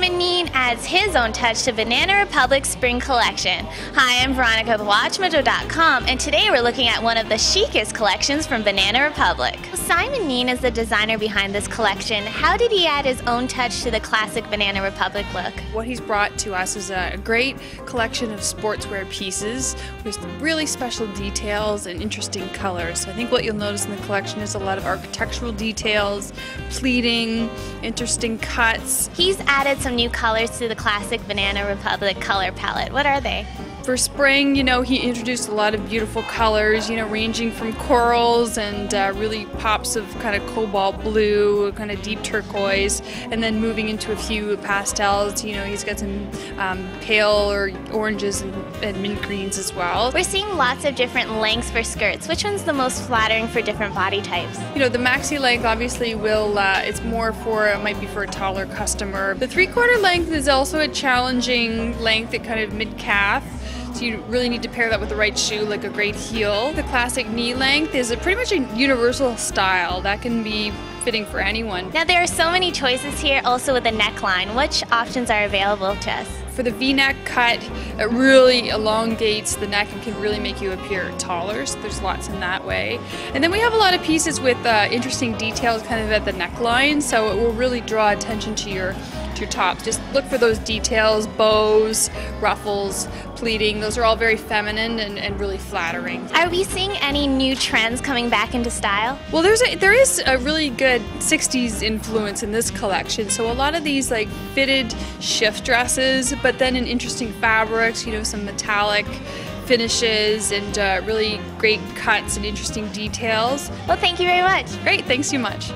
Simon Kneen adds his own touch to Banana Republic's spring collection. Hi, I'm Veronica with WatchMojo.com, and today we're looking at one of the chicest collections from Banana Republic. Simon Kneen is the designer behind this collection. How did he add his own touch to the classic Banana Republic look? What he's brought to us is a great collection of sportswear pieces with really special details and interesting colors. I think what you'll notice in the collection is a lot of architectural details, pleating, interesting cuts. He's added some new colors to the classic Banana Republic color palette. What are they? For spring, you know, he introduced a lot of beautiful colors, you know, ranging from corals and uh, really pops of kind of cobalt blue, kind of deep turquoise, and then moving into a few pastels. You know, he's got some um, pale or oranges and, and mint greens as well. We're seeing lots of different lengths for skirts. Which one's the most flattering for different body types? You know, the maxi length obviously will, uh, it's more for, it might be for a taller customer. The three quarter length is also a challenging length at kind of mid calf. You really need to pair that with the right shoe, like a great heel. The classic knee length is a pretty much a universal style that can be fitting for anyone. Now there are so many choices here also with the neckline. Which options are available to us? For the V-neck cut, it really elongates the neck and can really make you appear taller. So there's lots in that way. And then we have a lot of pieces with uh, interesting details kind of at the neckline, so it will really draw attention to your to your top. Just look for those details, bows, ruffles, pleating. Those are all very feminine and, and really flattering. Are we seeing any new trends coming back into style? Well, there's a, there is a really good 60s influence in this collection. So a lot of these like fitted shift dresses, but then in interesting fabrics, you know, some metallic finishes and uh, really great cuts and interesting details. Well, thank you very much. Great, thanks so much.